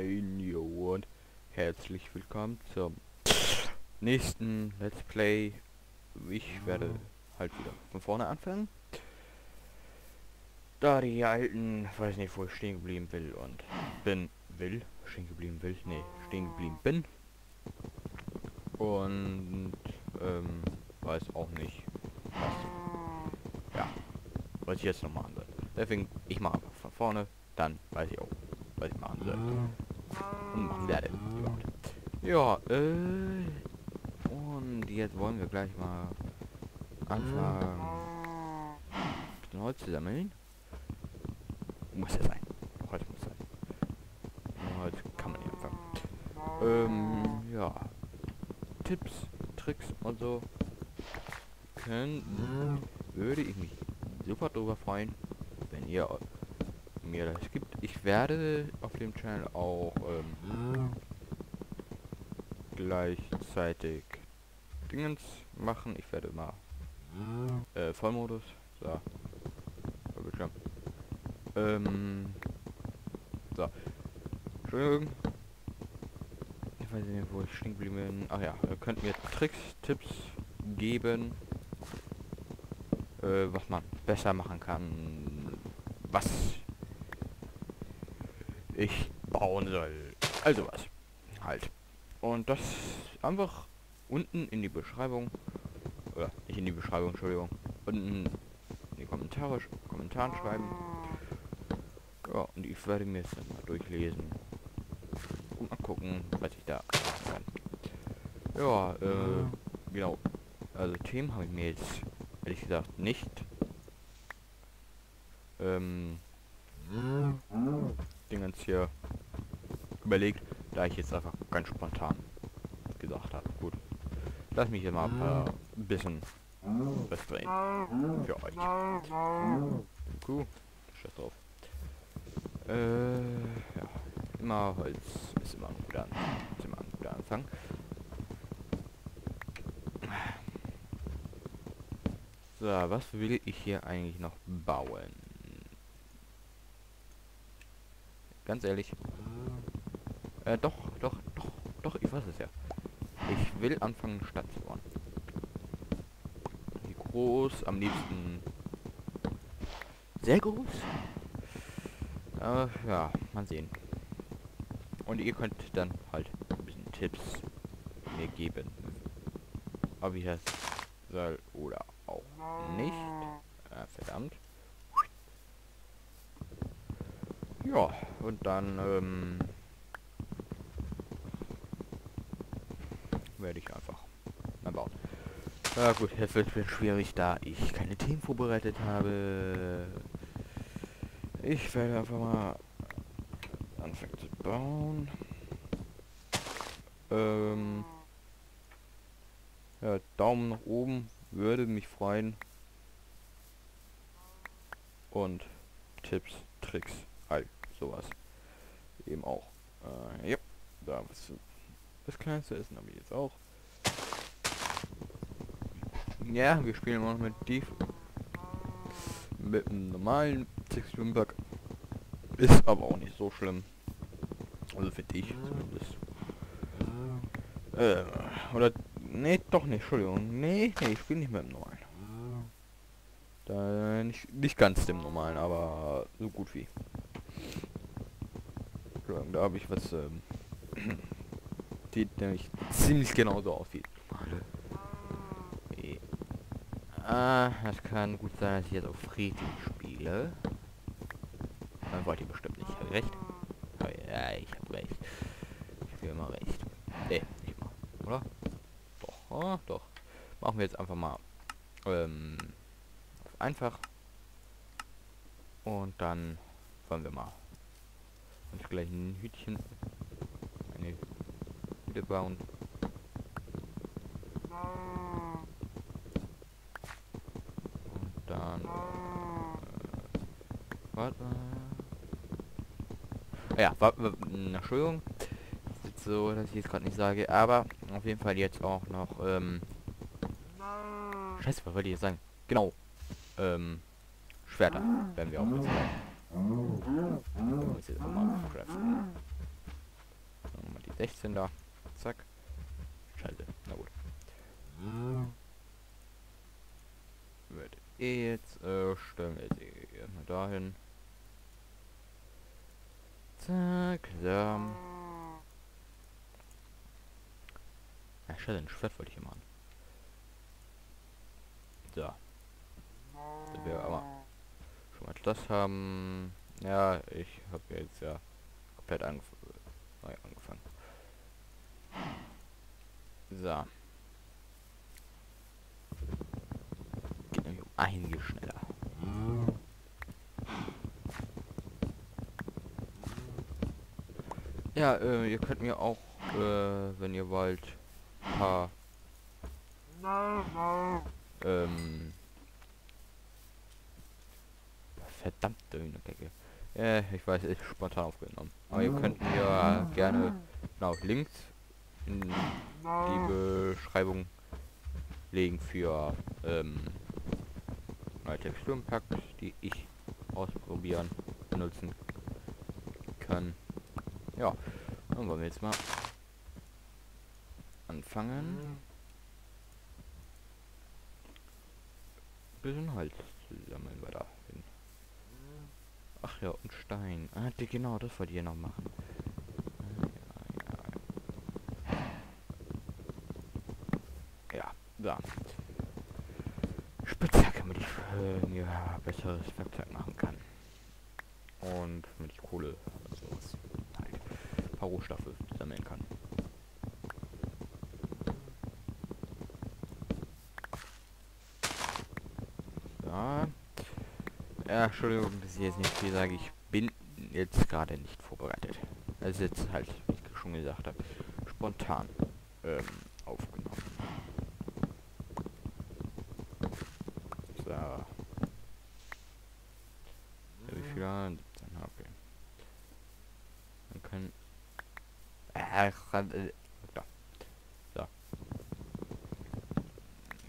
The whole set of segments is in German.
Moin, jo und herzlich willkommen zum nächsten Let's Play. Ich werde halt wieder von vorne anfangen. Da die alten, weiß nicht, wo ich stehen geblieben will und bin, will, stehen geblieben will, nee, stehen geblieben bin. Und, ähm, weiß auch nicht, was, ja, was ich jetzt noch machen soll. Deswegen, ich mache von vorne, dann weiß ich auch, was ich machen soll. Und machen werde. überhaupt. Ja, äh, und jetzt wollen wir gleich mal anfangen, bisschen Holz zu sammeln. Muss ja sein. Holz muss sein. Holz kann man nicht anfangen. Ähm, ja. Tipps, Tricks und so können, würde ich mich super drüber freuen, wenn ihr mir das gibt. Ich werde auf dem Channel auch ähm, gleichzeitig Dingens machen. Ich werde immer äh, Vollmodus. So. Ähm. So. Entschuldigung. Ich weiß nicht, wo ich stehen geblieben bin. Ach ja, ihr könnt mir Tricks, Tipps geben, äh, was man besser machen kann, was ich bauen soll. Also was. Halt. Und das einfach unten in die Beschreibung, oder nicht in die Beschreibung, Entschuldigung, unten in die Kommentare, Kommentaren schreiben. Ja, und ich werde mir jetzt mal durchlesen und mal gucken, was ich da kann. Ja, äh, genau. Also Themen habe ich mir jetzt ehrlich gesagt nicht ähm, Dingens hier überlegt, da ich jetzt einfach ganz spontan gesagt habe. Gut. Lass mich hier mal ein paar bisschen was. Für euch. Kuh. Scheiß drauf. Äh, ja. Immer Holz ist immer ein guter, ist immer ein guter Anfang. So, was will ich hier eigentlich noch bauen? Ganz ehrlich. Äh, doch, doch, doch, doch, ich weiß es ja. Ich will anfangen, Stadt zu bauen. Wie groß? Am liebsten sehr groß. Aber ja, mal sehen. Und ihr könnt dann halt ein bisschen Tipps mir geben. Ob ich das soll oder auch nicht. Äh, verdammt. Ja, und dann ähm, werde ich einfach mal bauen. Ja gut, jetzt wird es schwierig, da ich keine Themen vorbereitet habe. Ich werde einfach mal anfangen zu bauen. Ähm, ja, Daumen nach oben würde mich freuen. Und Tipps, Tricks, halt sowas. Eben auch. Äh, ja, da was, kleines zu essen habe ich jetzt auch. Ja, wir spielen noch mit Div. Mit einem normalen Texturenbug. Ist aber auch nicht so schlimm. Also für dich zumindest. Äh, oder, nee, doch nicht, Entschuldigung. Nee, nee, ich spiele nicht mit dem normalen. Da, nicht, nicht ganz dem normalen, aber so gut wie. Entschuldigung, da habe ich was, ähm, sieht nämlich ziemlich genauso aus wie. Okay. Ah, das kann gut sein, dass ich jetzt auf Friedrich spiele. Dann wollt ihr bestimmt nicht. Hab ich recht? Ja, ich hab recht. Ich will immer recht. Nee, nicht mal. Oder? Doch, oh, doch. Machen wir jetzt einfach mal ähm, einfach. Und dann wollen wir mal uns gleich ein Hütchen eine Hütte bauen. Und dann äh, warte mal. Ja, wa wa Entschuldigung. So, dass ich jetzt gerade nicht sage, aber auf jeden Fall jetzt auch noch, ähm. Scheiße, was wollte ich jetzt sagen? Genau. Ähm. Schwerter werden wir auch jetzt mal craften. 16 da. Zack. Scheiße. Na gut. Wird eh jetzt, äh, stellen wir sie erstmal dahin. Zack, so. Ja, scheiße, ein Schwert wollte ich hier machen. So. Da wir aber schon mal das haben. Ja, ich habe jetzt ja komplett angef neu angefangen. So. Geht nämlich um einiges schneller. Ja, äh, ihr könnt mir auch, äh, wenn ihr wollt, paar ähm verdammte Hühnerkecke. Ja, ich weiß, ist spontan aufgenommen. Aber ihr könnt mir gerne genau Links in die Beschreibung legen für ähm, neue Texturenpacks, die ich ausprobieren, benutzen kann. Ja, dann wollen wir jetzt mal anfangen. Bisschen Holz zu sammeln wir da. Ach ja, und Stein. Ah, die, genau, das wollte ich noch machen. Ja, ja. Spitzhacke, damit ich äh, mir besseres Werkzeug machen kann. Und ich Kohle, also was, halt, paar Rohstoffe sammeln kann. Ja. Ja, Entschuldigung, dass ich jetzt nicht viel sage. Ich bin jetzt gerade nicht vorbereitet. Also jetzt halt, wie ich schon gesagt habe, spontan ähm, aufgenommen. So. Wie viel haben 17, okay. Dann können... Äh, äh, da. So.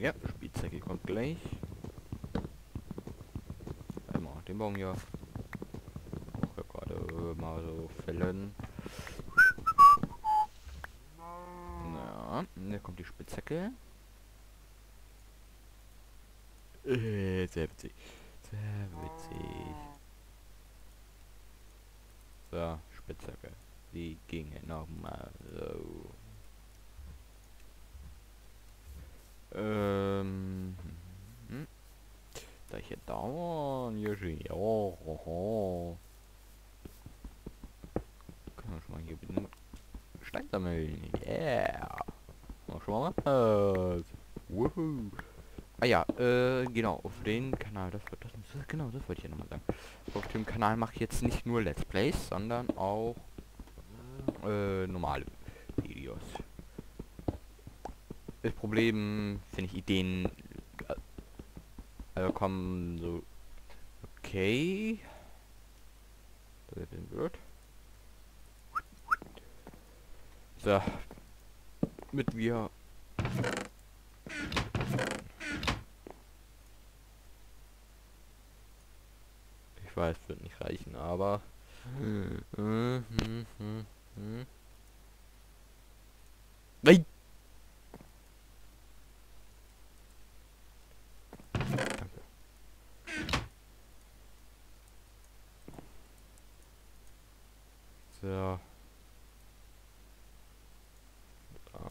Ja, Spielzeuge kommt gleich den Baum hier auch gerade mal so fällen. Ja, da kommt die Spitzhacke. Äh, sehr witzig. Sehr witzig. So, Spitzhacke. Die ginge nochmal so. Ähm. Da hier dauern, Yoshi. Oh, oh, oh. Können wir schon mal hier bitte Stein sammeln. Yeah. Mach schon mal was. Woohoo. Ah ja, äh, genau, auf den Kanal, das wird das, das genau, das wollte ich ja nochmal sagen. Auf dem Kanal mache ich jetzt nicht nur Let's Plays, sondern auch äh, normale Videos. Das Problem, finde ich Ideen also kommen so. Okay. Das wird. So. Mit wir. Ich weiß, wird nicht reichen, aber. Hm, hm, hm. Nein! So. Da.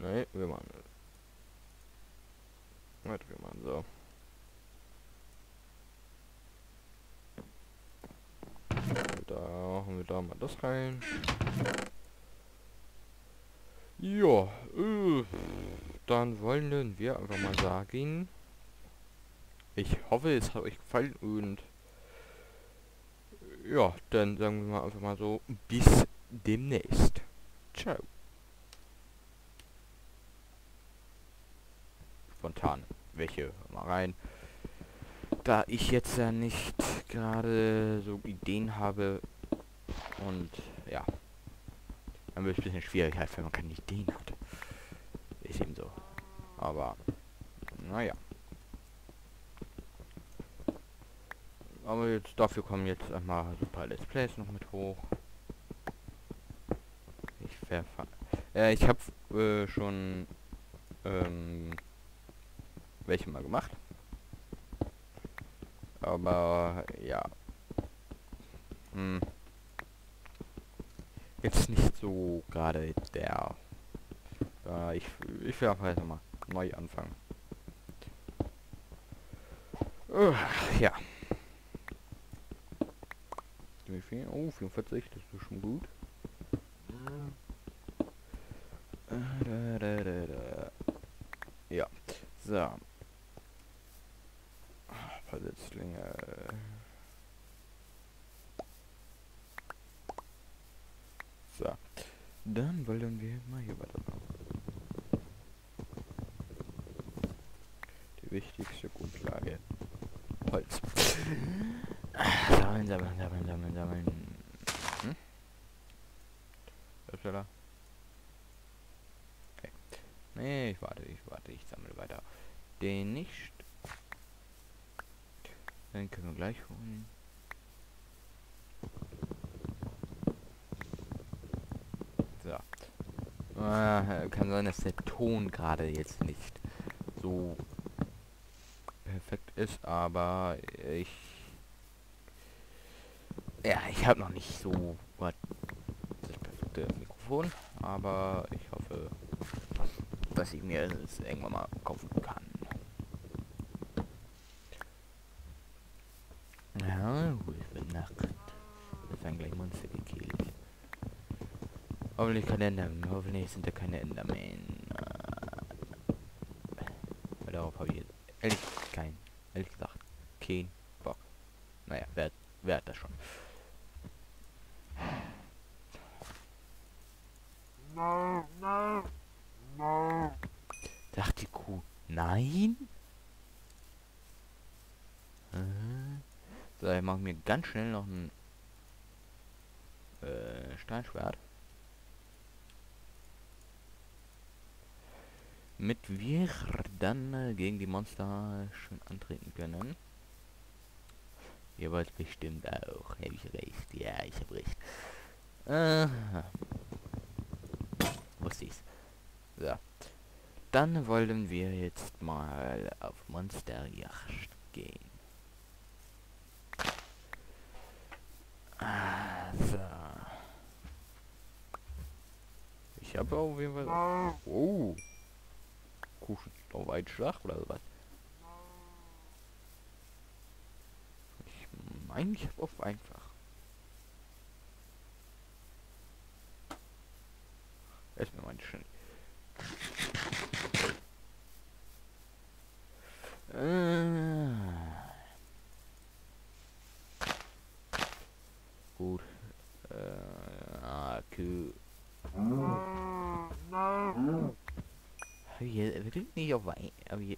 Nee, wir machen Warte, wir machen so. Da machen wir da mal das rein. Ja, äh, dann wollen wir einfach mal sagen, ich hoffe, es hat euch gefallen und ja, dann sagen wir mal einfach mal so, bis demnächst. Ciao. Spontan. Welche? Mal rein. Da ich jetzt ja nicht gerade so Ideen habe und ja, dann wird es ein bisschen schwierig, halt, wenn man keine Ideen hat. Ist eben so. Aber, naja. Aber jetzt dafür kommen jetzt einmal so ein paar Let's Plays noch mit hoch. Ich verfa äh, ich habe äh, schon ähm, welche mal gemacht. Aber ja. Hm. Jetzt nicht so gerade der. Äh, ich ich will einfach mal neu anfangen. Uh, ja. Wie viel? Oh, 44, das ist schon gut. Ja. So. Versetzlinge. So. Dann wollen wir mal hier weitermachen. Die wichtigste Grundlage. Holz. Sammeln, sammeln, sammeln, sammeln, sammeln. Hm? Schneller. Okay. Nee, ich warte, ich warte, ich sammle weiter. Den nicht. Den können wir gleich holen. So. Äh, kann sein, dass der Ton gerade jetzt nicht so perfekt ist, aber ich ja, ich habe noch nicht so das perfekte Mikrofon, aber ich hoffe, dass ich mir es irgendwann mal kaufen kann. Ja, wird Nacht. Es werden gleich Monster gekillt. Hoffentlich keine Endermen. Hoffentlich sind da keine Endermen. Weil darauf habe ich jetzt ehrlich kein, ehrlich gesagt, kein Bock. Naja, wer, wer hat das schon? Sagt die Kuh nein? Äh, so, ich mache mir ganz schnell noch ein äh, Steinschwert. Mit wir dann äh, gegen die Monster schön antreten können. Ihr wollt bestimmt auch. Habe ich recht. Ja, ich habe recht. Äh, wusste ich's. So. Dann wollen wir jetzt mal auf Monsterjacht gehen. Also. Ich habe auf jeden Fall... Oh. Kuchen auf einen Schlag oder was? Ich meine, ich habe auf einfach. Erstmal meine schnell. Äh. Gut. Äh, ah, cool. Hier, wirklich nicht auf ein, aber hier,